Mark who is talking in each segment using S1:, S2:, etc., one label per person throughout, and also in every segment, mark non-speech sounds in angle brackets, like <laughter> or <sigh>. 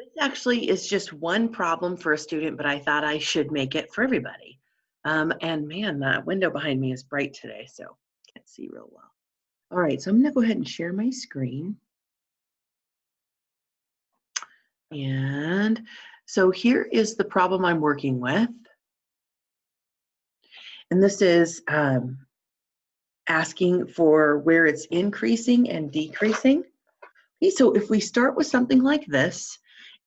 S1: This actually is just one problem for a student, but I thought I should make it for everybody. Um, and man, that window behind me is bright today, so I can't see real well. All right, so I'm gonna go ahead and share my screen. And so here is the problem I'm working with. And this is um, asking for where it's increasing and decreasing. Okay, so if we start with something like this,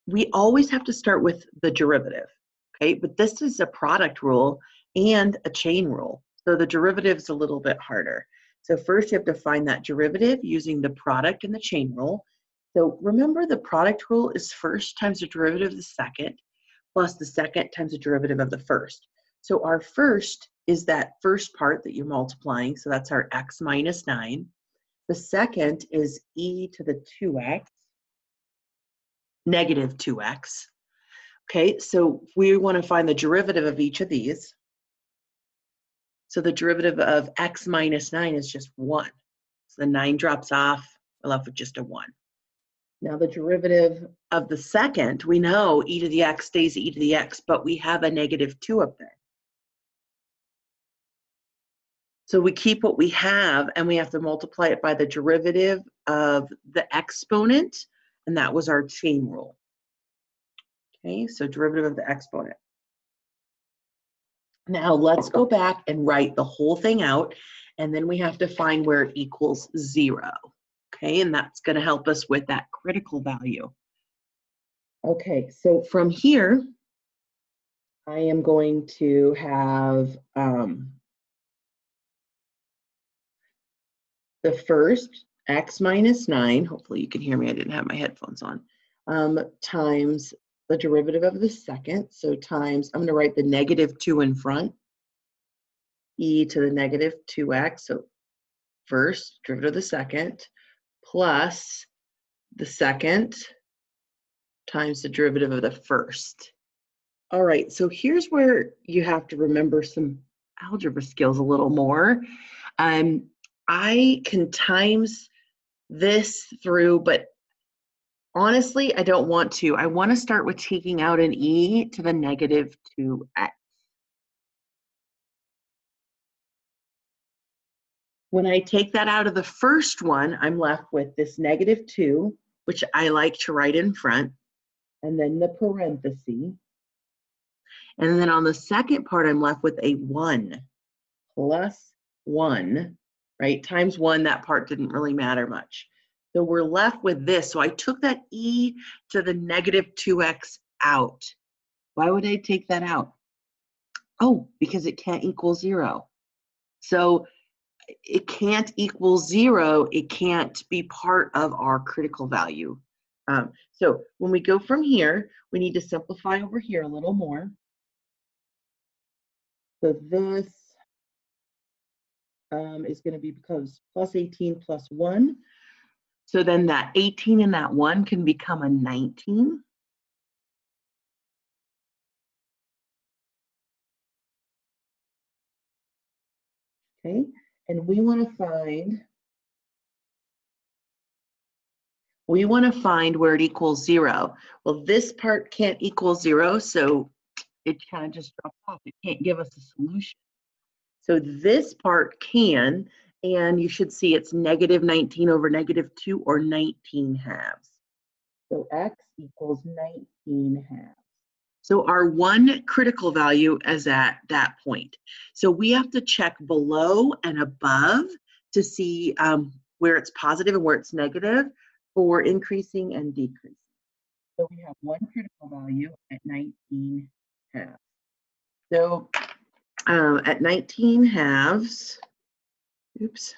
S1: we always have to start with the derivative, okay? But this is a product rule and a chain rule. So the derivative is a little bit harder. So first you have to find that derivative using the product and the chain rule. So remember the product rule is first times the derivative of the second plus the second times the derivative of the first. So our first is that first part that you're multiplying. So that's our x minus 9. The second is e to the 2x, negative 2x. Okay, so we want to find the derivative of each of these. So the derivative of x minus 9 is just 1. So the 9 drops off, we're left with just a 1. Now the derivative of the second, we know e to the x stays e to the x, but we have a negative 2 up there. So we keep what we have and we have to multiply it by the derivative of the exponent, and that was our chain rule. Okay, so derivative of the exponent. Now let's go back and write the whole thing out, and then we have to find where it equals zero. Okay, and that's gonna help us with that critical value. Okay, so from here, I am going to have um, the first, x minus 9, hopefully you can hear me, I didn't have my headphones on, um, times the derivative of the second, so times, I'm going to write the negative 2 in front, e to the negative 2x, so first, derivative of the second, plus the second times the derivative of the first. All right, so here's where you have to remember some algebra skills a little more. Um, I can times this through, but honestly, I don't want to. I want to start with taking out an e to the negative 2x. When I take that out of the first one, I'm left with this negative 2, which I like to write in front, and then the parenthesis. And then on the second part, I'm left with a 1 plus 1 right? Times one, that part didn't really matter much. So we're left with this. So I took that e to the negative 2x out. Why would I take that out? Oh, because it can't equal zero. So it can't equal zero. It can't be part of our critical value. Um, so when we go from here, we need to simplify over here a little more. So this um, is going to be because plus 18 plus 1. So then that 18 and that 1 can become a 19. Okay, and we want to find we want to find where it equals zero. Well, this part can't equal zero, so it kind of just drops off. It can't give us a solution. So this part can, and you should see it's negative 19 over negative 2 or 19 halves. So x equals 19 halves. So our one critical value is at that point. So we have to check below and above to see um, where it's positive and where it's negative for increasing and decreasing. So we have one critical value at 19 halves. So um, at 19 halves, oops,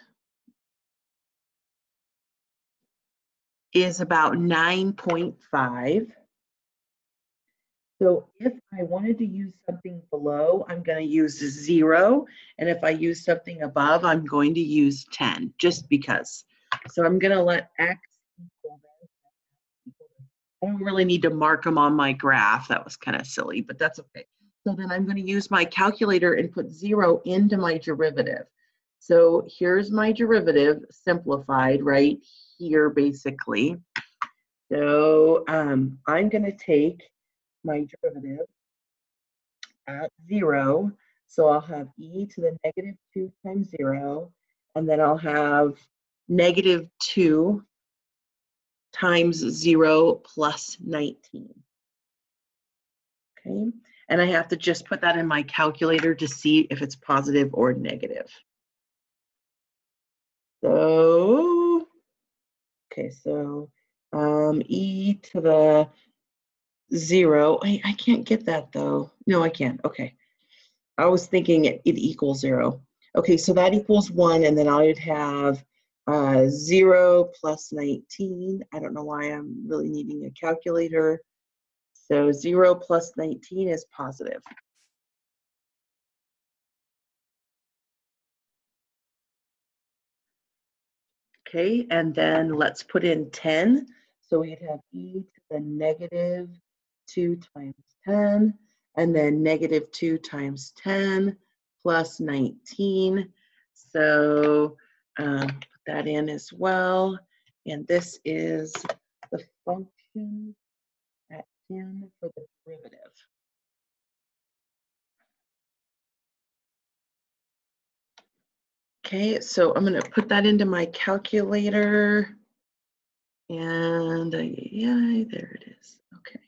S1: is about 9.5. So if I wanted to use something below, I'm going to use zero. And if I use something above, I'm going to use 10, just because. So I'm going to let x equal I don't really need to mark them on my graph. That was kind of silly, but that's okay. So then I'm going to use my calculator and put zero into my derivative. So here's my derivative simplified right here basically. So um, I'm going to take my derivative at 0. So I'll have e to the negative 2 times 0, and then I'll have negative 2 times 0 plus 19. Okay, and I have to just put that in my calculator to see if it's positive or negative. So, okay, so um, e to the 0, I, I can't get that though. No, I can't, okay. I was thinking it, it equals 0. Okay, so that equals 1, and then I would have uh, 0 plus 19. I don't know why I'm really needing a calculator. So 0 plus 19 is positive. Okay, and then let's put in 10. So we'd have e to the negative 2 times 10, and then negative 2 times 10 plus 19. So um, put that in as well. And this is the function at 10 for the derivative. Okay, so I'm going to put that into my calculator. And uh, yeah, there it is. Okay.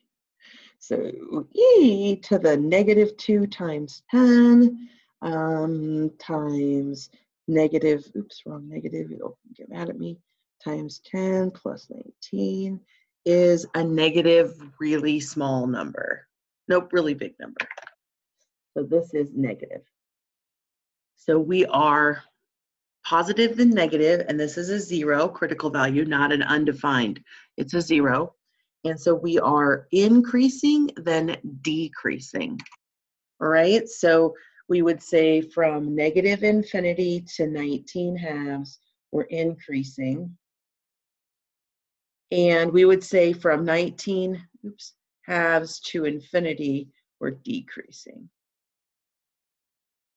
S1: So e to the negative 2 times 10 um, times negative, oops, wrong negative, it'll get mad at me, times 10 plus 19 is a negative really small number. Nope, really big number. So this is negative. So we are positive than negative, and this is a zero critical value, not an undefined. It's a zero. And so we are increasing, then decreasing. All right, so we would say from negative infinity to 19 halves, we're increasing. And we would say from 19 oops, halves to infinity, we're decreasing.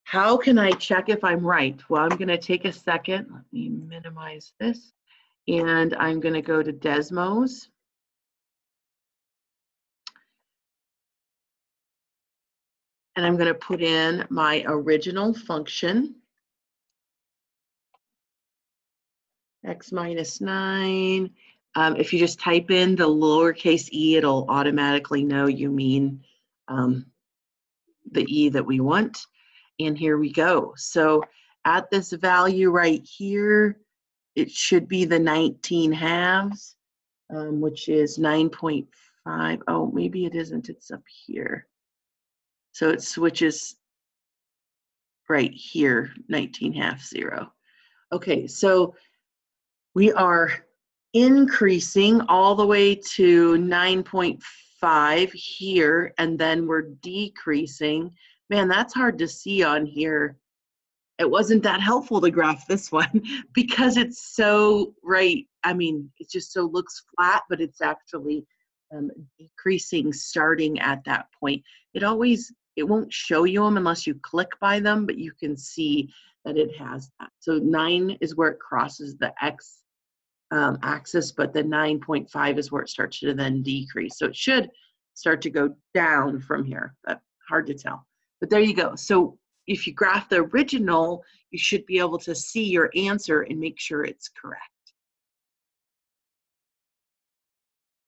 S1: How can I check if I'm right? Well, I'm going to take a second. Let me minimize this. And I'm going to go to Desmos. And I'm going to put in my original function. x minus 9. Um, if you just type in the lowercase e, it'll automatically know you mean um, the e that we want. And here we go. So at this value right here, it should be the 19 halves, um, which is 9.5. Oh, maybe it isn't. It's up here. So it switches right here, 19 half zero. Okay, so we are increasing all the way to 9.5 here, and then we're decreasing man, that's hard to see on here. It wasn't that helpful to graph this one <laughs> because it's so right. I mean, it just so looks flat, but it's actually um, decreasing starting at that point. It always, it won't show you them unless you click by them, but you can see that it has that. So nine is where it crosses the X um, axis, but the 9.5 is where it starts to then decrease. So it should start to go down from here, but hard to tell. But there you go. So if you graph the original, you should be able to see your answer and make sure it's correct.